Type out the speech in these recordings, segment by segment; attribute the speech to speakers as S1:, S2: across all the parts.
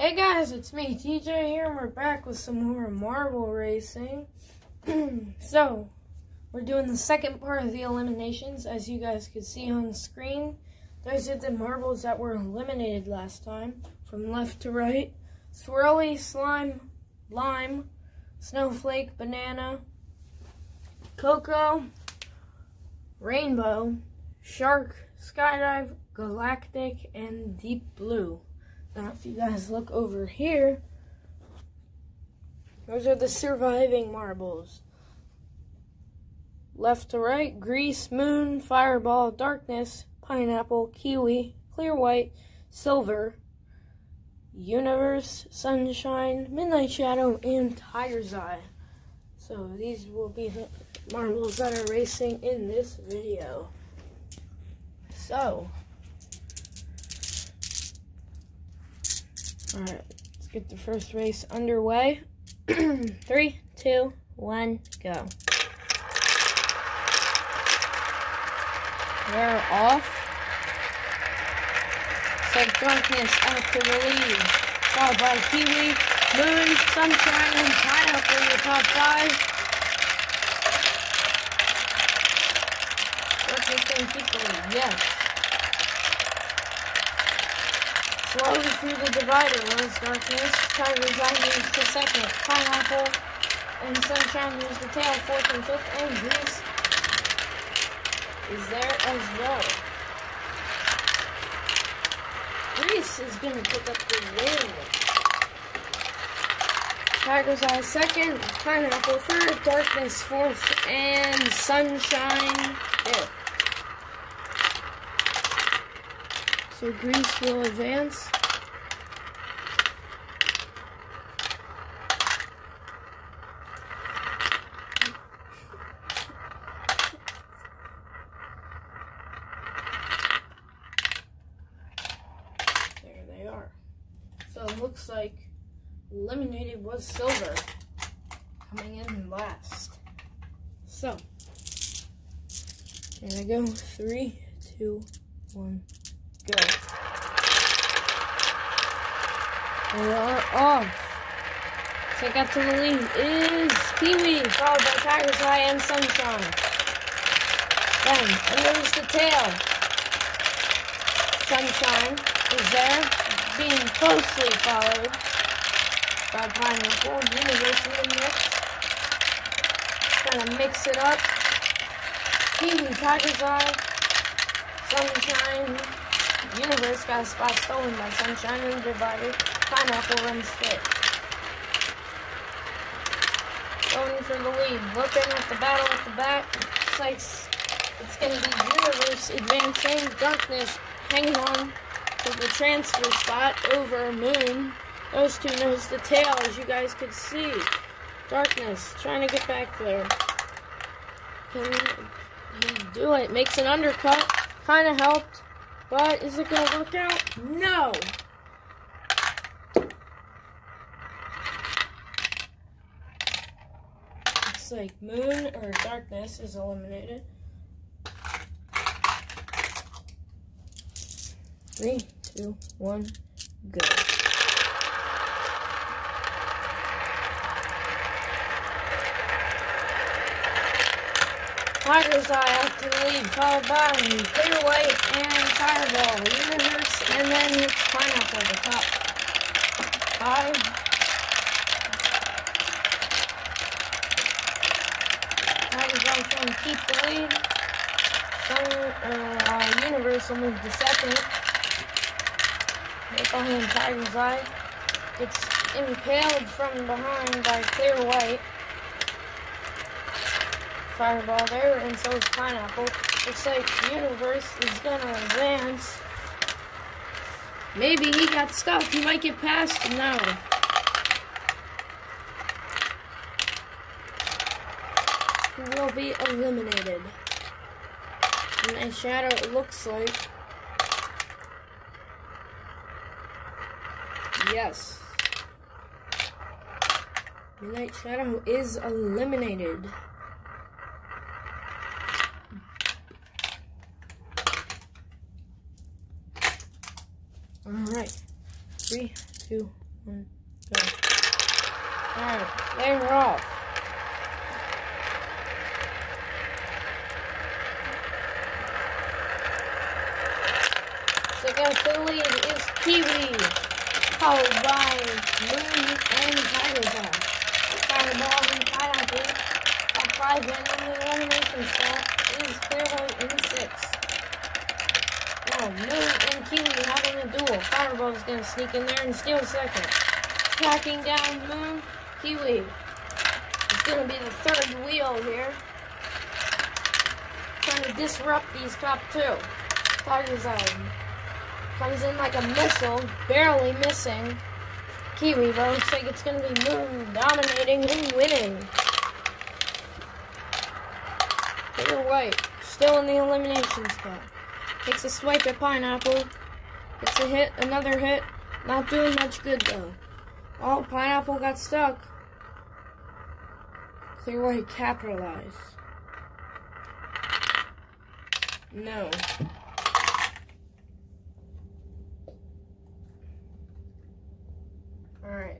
S1: Hey guys, it's me, TJ here, and we're back with some more marble racing. so, we're doing the second part of the eliminations. As you guys could see on screen, those are the marbles that were eliminated last time, from left to right. Swirly, Slime, Lime, Snowflake, Banana, Coco, Rainbow, Shark, Skydive, Galactic, and Deep Blue. Now, if you guys look over here, those are the surviving marbles. Left to right, Grease, Moon, Fireball, Darkness, Pineapple, Kiwi, Clear White, Silver, Universe, Sunshine, Midnight Shadow, and Tiger's Eye. So these will be the marbles that are racing in this video. So, All right, let's get the first race underway. Three, two, one, go. We're off. So darkness out to the lead. Followed by Kiwi, Moon, Sunshine, and Pineapple in the top five. Yes. Slowly through the divider was darkness. Tiger's Eye moves to second. Pineapple and Sunshine moves to tail, fourth and fifth, and Grease is there as well. Grease is going to pick up the win. Tiger's Eye second, Pineapple third, Darkness fourth, and Sunshine fifth. So Grease will advance. There they are. So it looks like Lemonade was Silver coming in last. So, here I go. Three, two, one. Go. We are off. Take out to the lead is Kiwi, followed by Tiger's Eye and Sunshine. Then, underneath the tail. Sunshine is there, being closely followed by Pineapple. Universe in mix. Trying to mix it up. Kiwi, Tiger's Eye, Sunshine, Universe got a spot stolen by Sunshine and Divider. Pineapple runs fit. Going for the lead. Looking at the battle at the back. Looks like it's going to be Universe advancing. Darkness hanging on to the transfer spot over Moon. Those two knows the tail, as you guys could see. Darkness trying to get back there. Can he do it? Makes an undercut. Kind of helped. But is it going to work out? No. Looks like Moon or Darkness is eliminated. Three, two, one, go. Tiger's Eye to the lead, followed by Clear White and Fireball, Universe, and then it's Pineapple, the top five. Tiger's Eye trying to keep the lead. Sun, uh, uh, Universe will move to second. Right behind Tiger's Eye. Gets impaled from behind by Clear White fireball there, and so is pineapple. Looks like universe is gonna advance. Maybe he got stuck. He might get past. No. He will be eliminated. And shadow it looks like. Yes. Midnight Shadow is eliminated. Alright. Three, two, one, go. Alright, they're off. To the lead is Kiwi, followed by Moon and Tiger Fireball and Pineapple are five in the elimination. It is Clearwhite in six. Oh, Moon and Kiwi having a duel. Fireball's gonna sneak in there and steal second. Tracking down Moon, Kiwi. It's gonna be the third wheel here. Trying to disrupt these top two. Tiger's Eye comes in like a missile, barely missing. Kiwi, but looks like it's gonna be Moon dominating and winning. Clear White, still in the elimination spot. Takes a swipe at Pineapple. It's a hit, another hit. Not doing much good though. Oh, Pineapple got stuck. Clear White capitalized. No.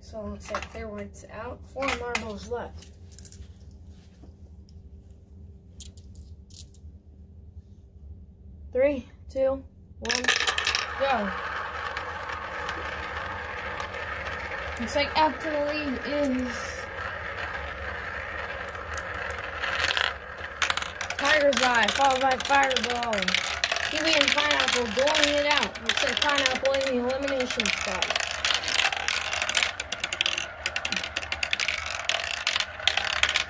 S1: Alright, so looks like Clear White's out. Four marbles left. Three, two, one, go. Looks like after the lead is Tiger's Eye, followed by Fireball. Kiwi and Pineapple going it out. Looks like Pineapple in the elimination spot.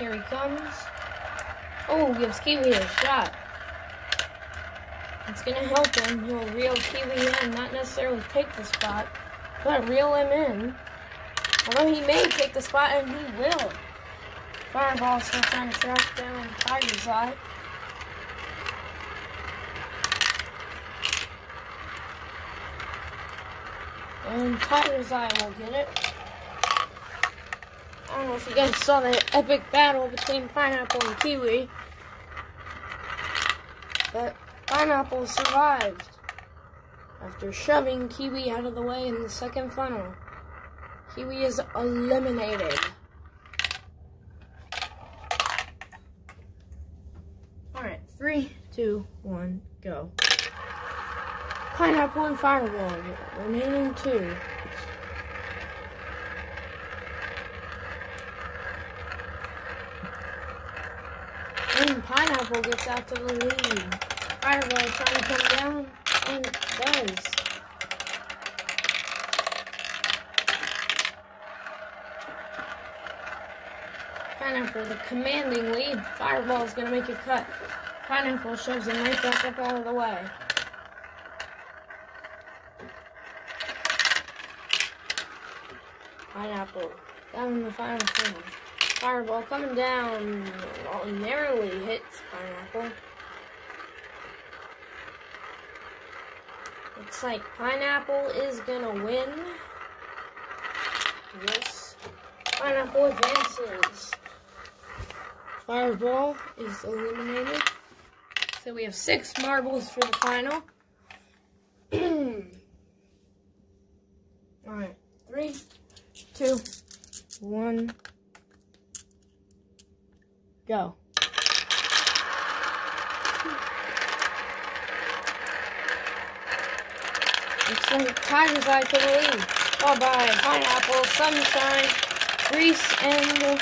S1: Here he comes. Oh, gives Kiwi a shot. It's gonna help him. He'll reel Kiwi in, not necessarily take the spot, but reel him in. Although he may take the spot, and he will. Fireball still trying to track down Tiger's Eye. And Tiger's Eye will get it. I don't know if you guys saw the epic battle between Pineapple and Kiwi. But Pineapple survived after shoving Kiwi out of the way in the second funnel. Kiwi is eliminated. Alright, three, two, one, go. Pineapple and Fireball, remaining two. And Pineapple gets out to the lead. Fireball trying to come down, and does. Pineapple, the commanding lead. Fireball is going to make a cut. Pineapple shoves him right back up out of the way. Pineapple down in the final frame. Fireball coming down, well, narrowly hits Pineapple. Looks like Pineapple is gonna win. Yes. Pineapple advances. Fireball is eliminated. So we have six marbles for the final. Alright, three, two, one, go. Looks like Tiger's Eye lead. Followed by Pineapple, Sunshine, Grease, and the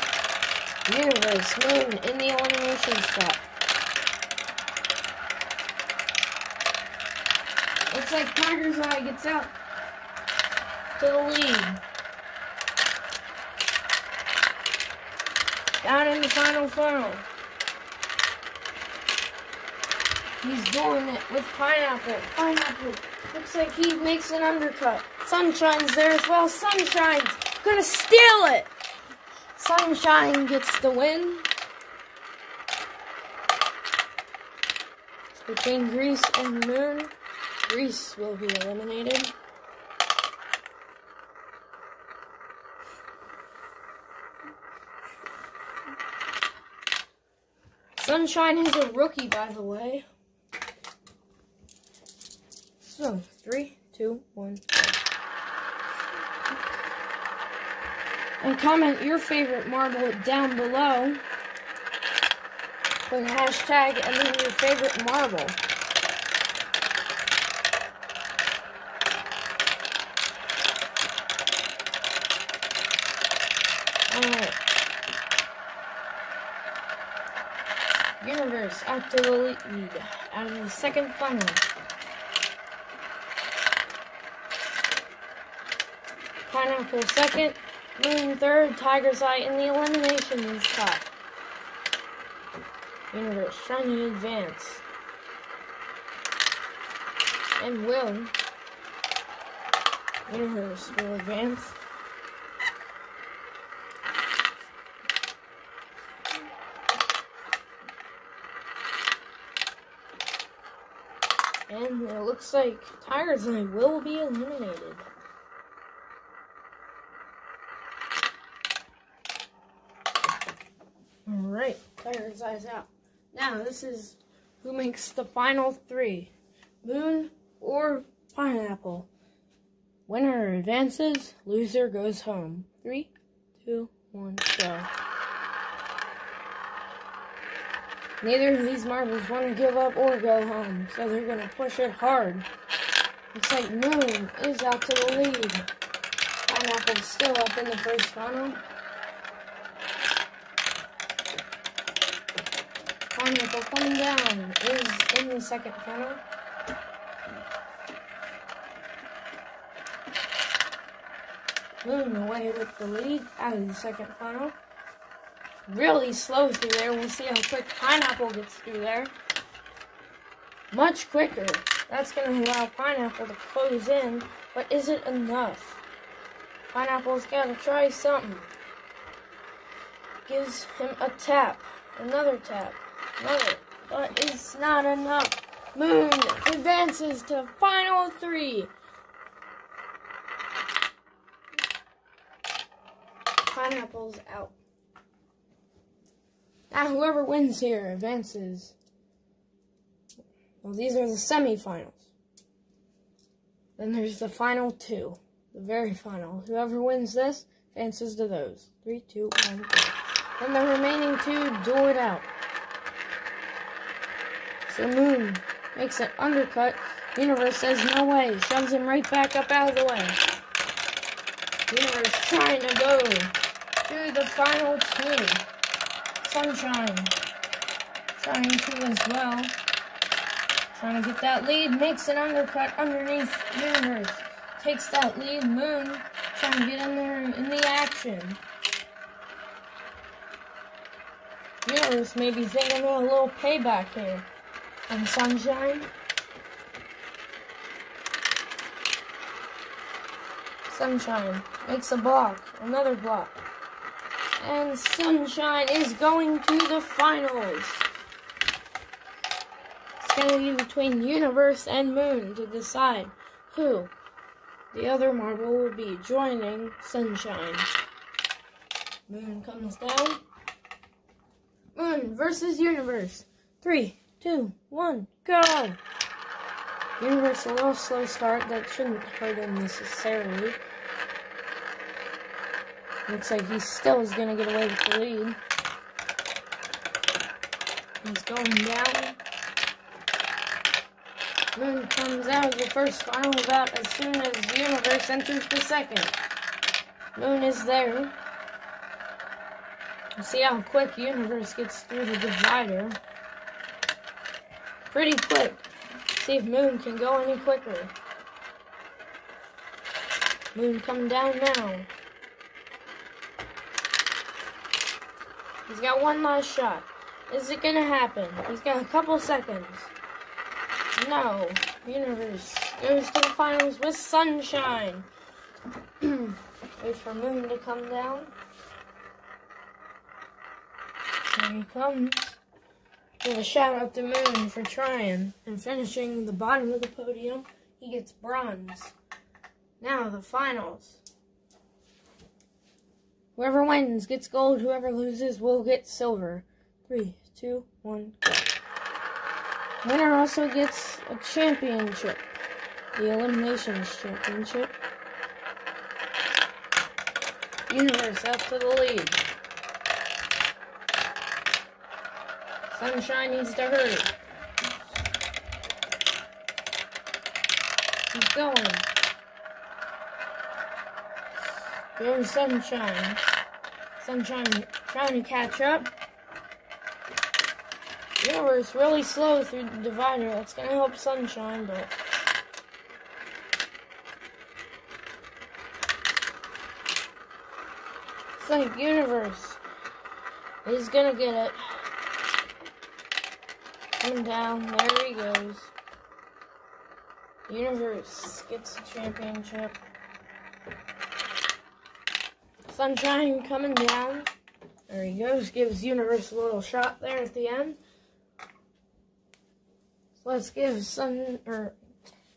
S1: Universe Moon in the elimination spot. Looks like Tiger's Eye gets out to the lead. Down in the final funnel. He's doing it with Pineapple. Pineapple. Looks like he makes an undercut. Sunshine's there as well. Sunshine's gonna steal it. Sunshine gets the win. Between Grease and Moon. Grease will be eliminated. Sunshine is a rookie, by the way. So, three, two, one. And comment your favorite marble down below with hashtag and then your favorite marble. Alright. Out to the lead. Of the second funnel. Pineapple second. Moon third. Tiger's Eye in the elimination spot. Universe trying to advance. And will. Universe will advance. And it looks like Tiger's Eye will be eliminated. Alright, Tiger's Eye's out. Now, this is who makes the final three. Moon or Pineapple. Winner advances, loser goes home. Three, two, one, go. Neither of these marbles want to give up or go home, so they're going to push it hard. Looks like Moon is out to the lead. Pineapple's still up in the first funnel. Pineapple coming down is in the second funnel. Moon away with the lead out of the second funnel really slow through there. We'll see how quick Pineapple gets through there. Much quicker. That's going to allow Pineapple to close in, but is it enough? Pineapple's got to try something. Gives him a tap. Another tap. Another. But it's not enough. Moon advances to final three. Pineapple's out. Now, whoever wins here advances. Well, these are the semifinals. Then there's the final two. The very final. Whoever wins this advances to those. Three, two, one, go. Then the remaining two duel it out. So Moon makes an undercut. Universe says no way. Shoves him right back up out of the way. Universe trying to go to the final two. Sunshine. Trying to as well. Trying to get that lead. Makes an undercut underneath Universe. Takes that lead. Moon. Trying to get in there in the action. Universe may be thinking of a little payback here. And Sunshine. Sunshine makes a block. Another block. And Sunshine is going to the finals. It's going to be between Universe and Moon to decide who the other marble will be joining Sunshine. Moon comes down. Moon versus Universe. Three, two, one, go! Universe a little slow start. That shouldn't hurt him necessarily. Looks like he still is going to get away with the lead. He's going down. Moon comes out of the first final about as soon as Universe enters the second. Moon is there. see how quick Universe gets through the divider. Pretty quick. See if Moon can go any quicker. Moon come down now. He's got one last shot. Is it gonna happen? He's got a couple seconds. No. Universe goes to the finals with Sunshine. Wait for Moon to come down. Here he comes. Give a shout out to Moon for trying and finishing the bottom of the podium. He gets bronze. Now the finals. Whoever wins gets gold. Whoever loses will get silver. Three, two, one, go. Winner also gets a championship. The Eliminations Championship. Universe up to the lead. Sunshine needs to hurry. He's going. There's Sunshine. Sunshine trying to catch up. Universe really slow through the divider. That's gonna help Sunshine, but it's like Universe is gonna get it. Coming down, there he goes. Universe gets the championship. Sunshine coming down. There he goes. Gives Universe a little shot there at the end. So let's give Sun, or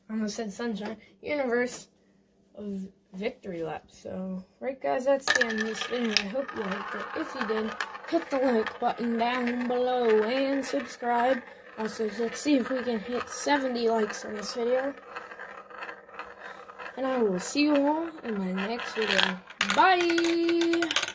S1: I almost said Sunshine, Universe a victory lap. So, right guys, that's the end of this video. I hope you liked it. If you did, hit the like button down below and subscribe. Also, let's see if we can hit 70 likes on this video. And I will see you all in my next video. Bye!